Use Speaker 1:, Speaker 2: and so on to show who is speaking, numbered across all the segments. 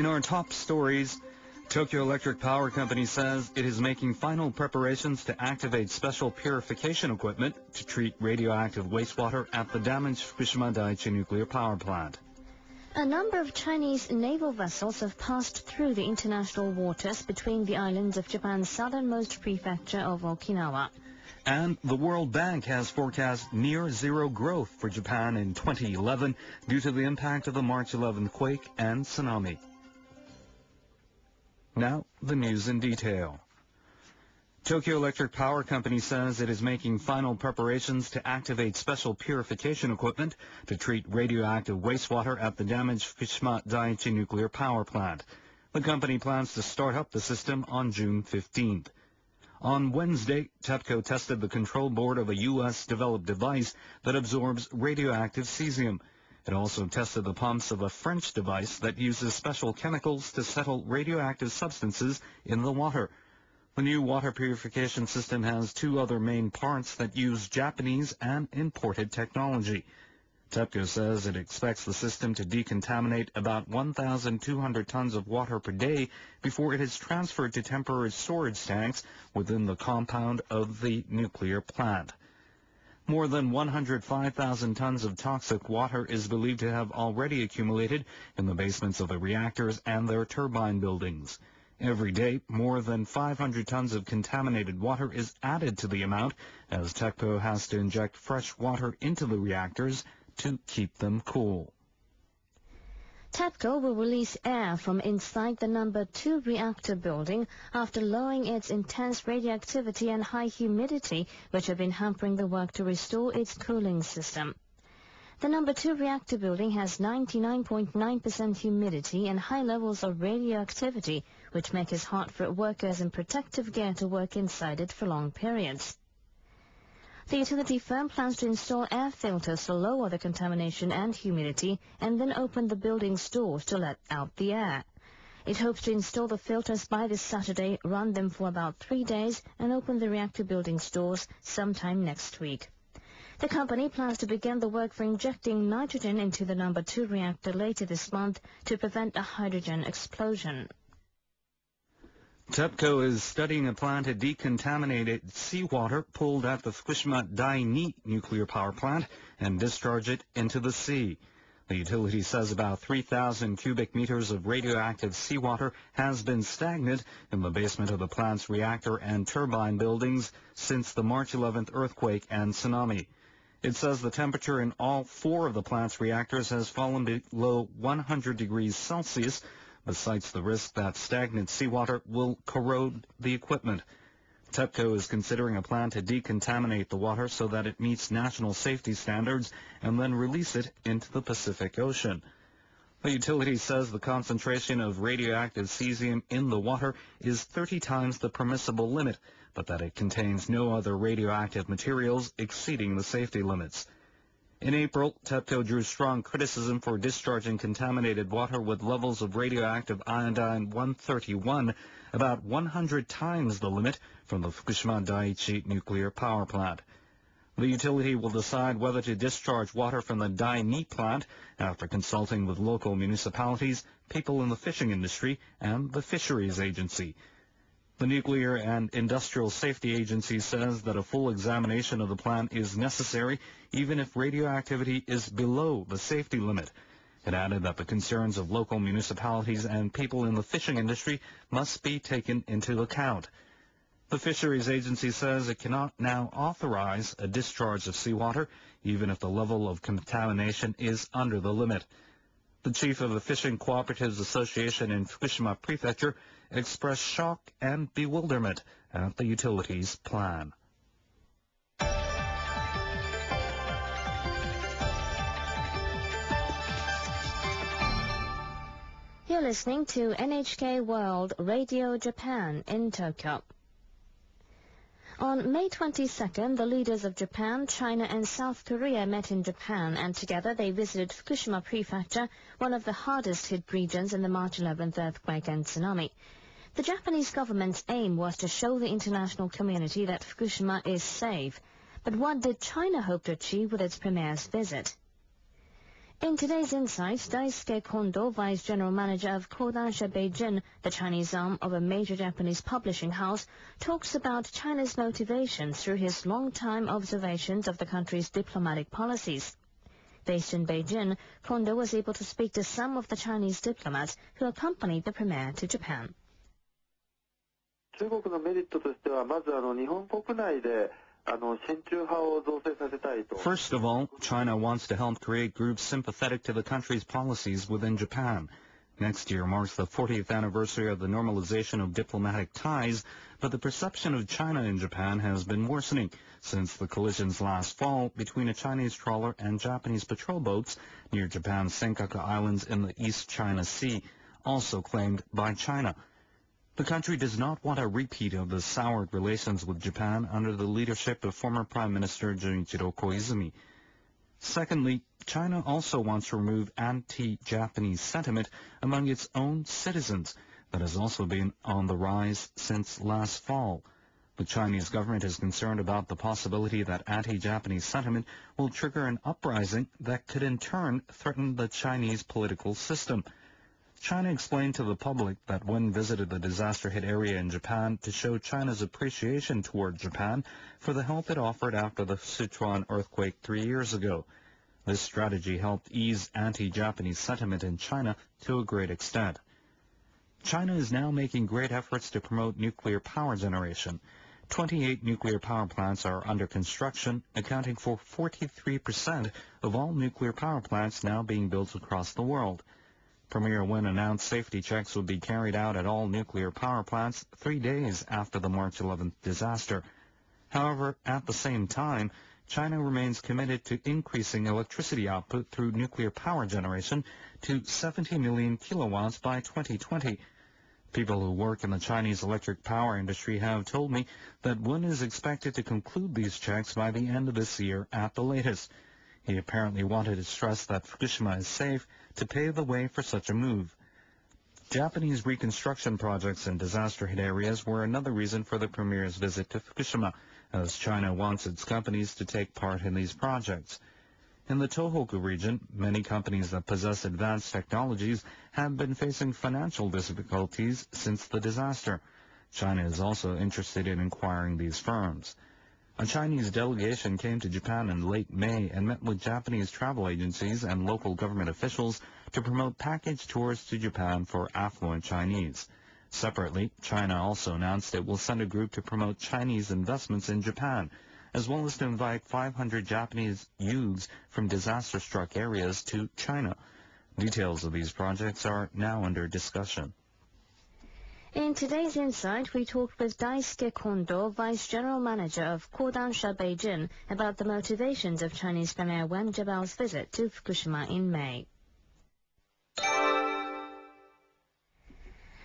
Speaker 1: In our top stories, Tokyo Electric Power Company says it is making final preparations to activate special purification equipment to treat radioactive wastewater at the damaged Fukushima Daiichi nuclear power plant.
Speaker 2: A number of Chinese naval vessels have passed through the international waters between the islands of Japan's southernmost prefecture of Okinawa.
Speaker 1: And the World Bank has forecast near zero growth for Japan in 2011 due to the impact of the March 11th quake and tsunami. Now, the news in detail. Tokyo Electric Power Company says it is making final preparations to activate special purification equipment to treat radioactive wastewater at the damaged Fukushima Daiichi nuclear power plant. The company plans to start up the system on June 15th. On Wednesday, TEPCO tested the control board of a U.S.-developed device that absorbs radioactive cesium. It also tested the pumps of a French device that uses special chemicals to settle radioactive substances in the water. The new water purification system has two other main parts that use Japanese and imported technology. TEPCO says it expects the system to decontaminate about 1,200 tons of water per day before it is transferred to temporary storage tanks within the compound of the nuclear plant. More than 105,000 tons of toxic water is believed to have already accumulated in the basements of the reactors and their turbine buildings. Every day, more than 500 tons of contaminated water is added to the amount as TEPCO has to inject fresh water into the reactors to keep them cool.
Speaker 2: TEPCO will release air from inside the number 2 reactor building after lowering its intense radioactivity and high humidity, which have been hampering the work to restore its cooling system. The number 2 reactor building has 99.9% humidity and high levels of radioactivity, which make it hard for workers in protective gear to work inside it for long periods. The utility firm plans to install air filters to lower the contamination and humidity and then open the building's doors to let out the air. It hopes to install the filters by this Saturday, run them for about three days, and open the reactor building's doors sometime next week. The company plans to begin the work for injecting nitrogen into the number 2 reactor later this month to prevent a hydrogen explosion.
Speaker 1: TEPCO is studying a plan to decontaminate seawater pulled at the Fukushima Daini nuclear power plant and discharge it into the sea. The utility says about 3,000 cubic meters of radioactive seawater has been stagnant in the basement of the plant's reactor and turbine buildings since the March 11th earthquake and tsunami. It says the temperature in all four of the plant's reactors has fallen below 100 degrees Celsius, cites the risk that stagnant seawater will corrode the equipment. TEPCO is considering a plan to decontaminate the water so that it meets national safety standards and then release it into the Pacific Ocean. The utility says the concentration of radioactive cesium in the water is 30 times the permissible limit, but that it contains no other radioactive materials exceeding the safety limits. In April, TEPCO drew strong criticism for discharging contaminated water with levels of radioactive iodine 131, about 100 times the limit from the Fukushima Daiichi nuclear power plant. The utility will decide whether to discharge water from the Daini plant after consulting with local municipalities, people in the fishing industry, and the Fisheries Agency. The Nuclear and Industrial Safety Agency says that a full examination of the plant is necessary even if radioactivity is below the safety limit. It added that the concerns of local municipalities and people in the fishing industry must be taken into account. The Fisheries Agency says it cannot now authorize a discharge of seawater, even if the level of contamination is under the limit. The chief of the Fishing Cooperatives Association in Fukushima Prefecture expressed shock and bewilderment at the utilities plan.
Speaker 2: You're listening to NHK World Radio Japan in Tokyo. On May 22nd, the leaders of Japan, China and South Korea met in Japan and together they visited Fukushima Prefecture, one of the hardest hit regions in the March 11th earthquake and tsunami. The Japanese government's aim was to show the international community that Fukushima is safe. But what did China hope to achieve with its premier's visit? In today's Insight, Daisuke Kondo, Vice General Manager of Kodansha Beijing, the Chinese arm of a major Japanese publishing house, talks about China's motivations through his long-time observations of the country's diplomatic policies. Based in Beijing, Kondo was able to speak to some of the Chinese diplomats who accompanied the premier to Japan.
Speaker 3: 中国のメリットとしては、まずあの日本国内で
Speaker 1: First of all, China wants to help create groups sympathetic to the country's policies within Japan. Next year marks the 40th anniversary of the normalization of diplomatic ties, but the perception of China in Japan has been worsening since the collisions last fall between a Chinese trawler and Japanese patrol boats near Japan's Senkaku Islands in the East China Sea, also claimed by China. The country does not want a repeat of the soured relations with Japan under the leadership of former Prime Minister Junichiro Koizumi. Secondly, China also wants to remove anti-Japanese sentiment among its own citizens that has also been on the rise since last fall. The Chinese government is concerned about the possibility that anti-Japanese sentiment will trigger an uprising that could in turn threaten the Chinese political system. China explained to the public that Wen visited the disaster-hit area in Japan to show China's appreciation toward Japan for the help it offered after the Sichuan earthquake three years ago. This strategy helped ease anti-Japanese sentiment in China to a great extent. China is now making great efforts to promote nuclear power generation. 28 nuclear power plants are under construction, accounting for 43% of all nuclear power plants now being built across the world. Premier Wen announced safety checks would be carried out at all nuclear power plants three days after the March 11th disaster. However, at the same time, China remains committed to increasing electricity output through nuclear power generation to 70 million kilowatts by 2020. People who work in the Chinese electric power industry have told me that Wen is expected to conclude these checks by the end of this year at the latest. He apparently wanted to stress that Fukushima is safe to pave the way for such a move. Japanese reconstruction projects in disaster-hit areas were another reason for the Premier's visit to Fukushima, as China wants its companies to take part in these projects. In the Tohoku region, many companies that possess advanced technologies have been facing financial difficulties since the disaster. China is also interested in acquiring these firms. A Chinese delegation came to Japan in late May and met with Japanese travel agencies and local government officials to promote package tours to Japan for affluent Chinese. Separately, China also announced it will send a group to promote Chinese investments in Japan, as well as to invite 500 Japanese youths from disaster-struck areas to China. Details of these projects are now under discussion.
Speaker 2: In today's Insight, we talked with Daisuke Kondo, Vice General Manager of Kodansha Beijing, about the motivations of Chinese Premier Wen Jiabao's visit to Fukushima in May.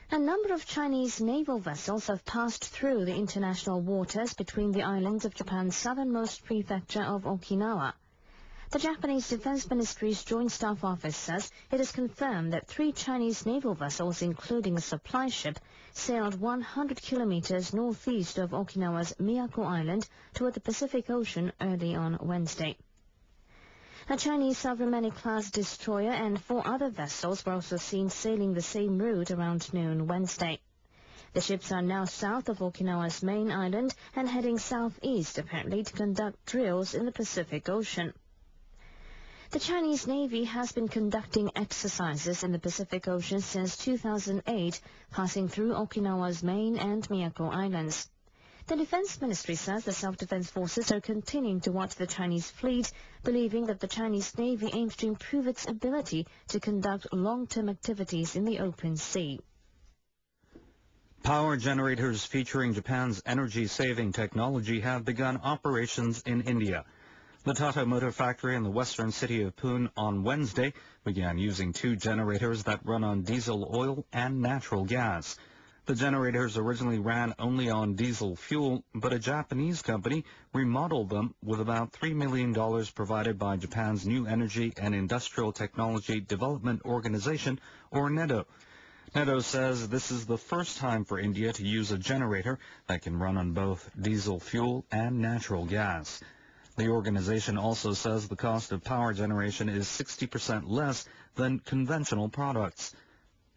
Speaker 2: A number of Chinese naval vessels have passed through the international waters between the islands of Japan's southernmost prefecture of Okinawa. The Japanese Defense Ministry's Joint Staff Office says it has confirmed that three Chinese naval vessels, including a supply ship, sailed 100 kilometers northeast of Okinawa's Miyako Island toward the Pacific Ocean early on Wednesday. A Chinese Sovremenny-class destroyer and four other vessels were also seen sailing the same route around noon Wednesday. The ships are now south of Okinawa's main island and heading southeast, apparently to conduct drills in the Pacific Ocean. The Chinese Navy has been conducting exercises in the Pacific Ocean since 2008, passing through Okinawa's main and Miyako Islands. The Defense Ministry says the self-defense forces are continuing to watch the Chinese fleet, believing that the Chinese Navy aims to improve its ability to conduct long-term activities in the open sea.
Speaker 1: Power generators featuring Japan's energy-saving technology have begun operations in India. The Tata Motor Factory in the western city of Pune on Wednesday began using two generators that run on diesel oil and natural gas. The generators originally ran only on diesel fuel, but a Japanese company remodeled them with about $3 million provided by Japan's New Energy and Industrial Technology Development Organization, or NEDO. NEDO says this is the first time for India to use a generator that can run on both diesel fuel and natural gas. The organization also says the cost of power generation is 60% less than conventional products.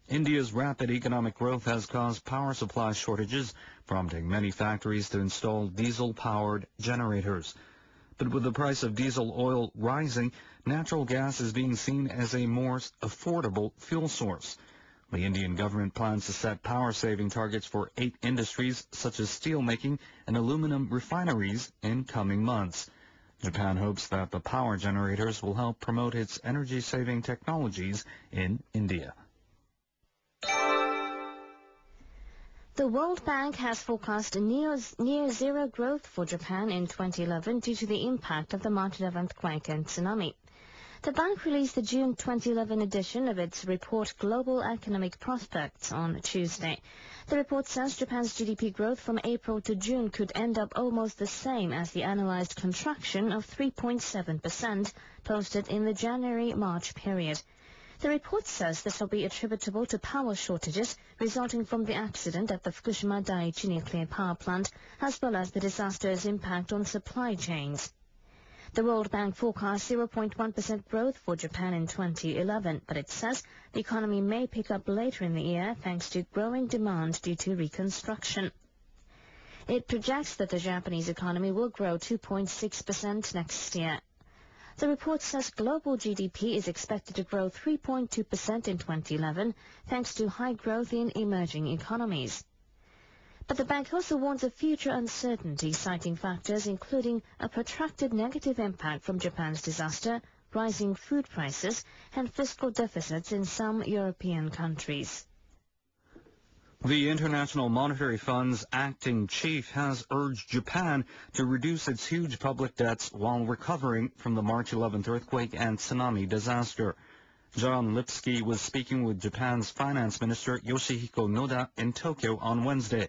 Speaker 1: India's rapid economic growth has caused power supply shortages, prompting many factories to install diesel-powered generators. But with the price of diesel oil rising, natural gas is being seen as a more affordable fuel source. The Indian government plans to set power-saving targets for eight industries, such as steelmaking and aluminum refineries, in coming months. Japan hopes that the power generators will help promote its energy-saving technologies in India.
Speaker 2: The World Bank has forecast near, near zero growth for Japan in 2011 due to the impact of the March 11th quake and tsunami. The bank released the June 2011 edition of its report Global Economic Prospects on Tuesday. The report says Japan's GDP growth from April to June could end up almost the same as the annualized contraction of 3.7% posted in the January-March period. The report says this will be attributable to power shortages resulting from the accident at the Fukushima Daiichi nuclear power plant, as well as the disaster's impact on supply chains. The World Bank forecasts 0.1% growth for Japan in 2011, but it says the economy may pick up later in the year thanks to growing demand due to reconstruction. It projects that the Japanese economy will grow 2.6% next year. The report says global GDP is expected to grow 3.2% in 2011, thanks to high growth in emerging economies. But the bank also warns of future uncertainty, citing factors including a protracted negative impact from Japan's disaster, rising food prices, and fiscal deficits in some European countries.
Speaker 1: The International Monetary Fund's acting chief has urged Japan to reduce its huge public debts while recovering from the March 11th earthquake and tsunami disaster. John Lipsky was speaking with Japan's finance minister Yoshihiko Noda in Tokyo on Wednesday.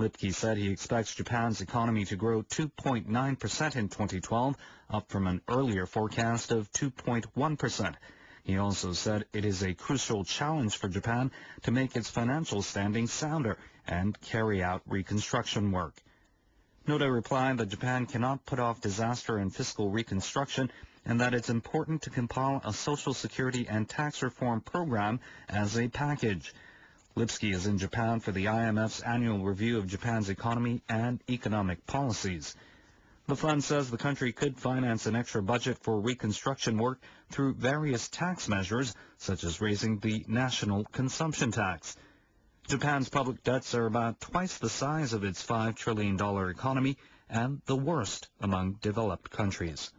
Speaker 1: Lipsky said he expects Japan's economy to grow 2.9% in 2012, up from an earlier forecast of 2.1%. He also said it is a crucial challenge for Japan to make its financial standing sounder and carry out reconstruction work. Noda replied that Japan cannot put off disaster and fiscal reconstruction and that it's important to compile a social security and tax reform program as a package. Lipsky is in Japan for the IMF's annual review of Japan's economy and economic policies. The fund says the country could finance an extra budget for reconstruction work through various tax measures, such as raising the national consumption tax. Japan's public debts are about twice the size of its $5 trillion economy and the worst among developed countries.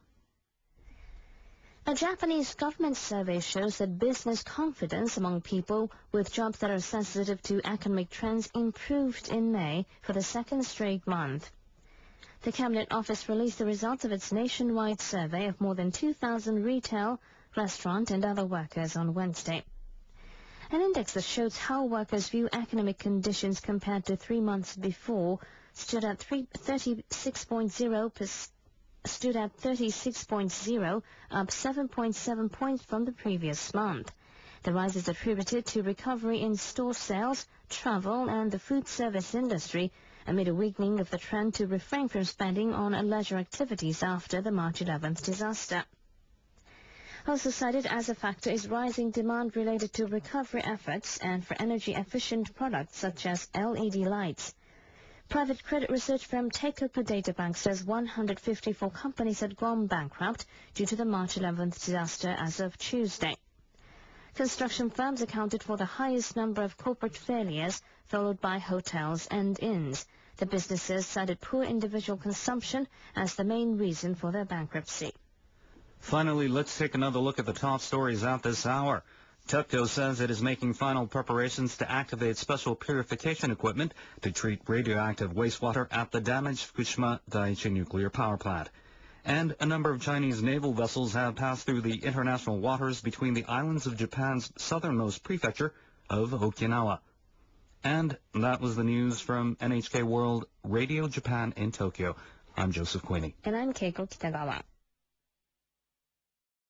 Speaker 2: A Japanese government survey shows that business confidence among people with jobs that are sensitive to economic trends improved in May for the second straight month. The Cabinet Office released the results of its nationwide survey of more than 2,000 retail, restaurant and other workers on Wednesday. An index that shows how workers view economic conditions compared to three months before stood at 36.0 stood at 36.0, up 7.7 points from the previous month. The rise is attributed to recovery in store sales, travel, and the food service industry, amid a weakening of the trend to refrain from spending on leisure activities after the March 11th disaster. Also cited as a factor is rising demand related to recovery efforts and for energy-efficient products such as LED lights. Private credit research firm Teikoku Databank says 154 companies had gone bankrupt due to the March 11th disaster as of Tuesday. Construction firms accounted for the highest number of corporate failures, followed by hotels and inns. The businesses cited poor individual consumption as the main reason for their bankruptcy.
Speaker 1: Finally, let's take another look at the top stories out this hour. TEPCO says it is making final preparations to activate special purification equipment to treat radioactive wastewater at the damaged Fukushima Daiichi nuclear power plant. And a number of Chinese naval vessels have passed through the international waters between the islands of Japan's southernmost prefecture of Okinawa. And that was the news from NHK World Radio Japan in Tokyo. I'm Joseph Queenie.
Speaker 2: And I'm Keiko Kitagawa.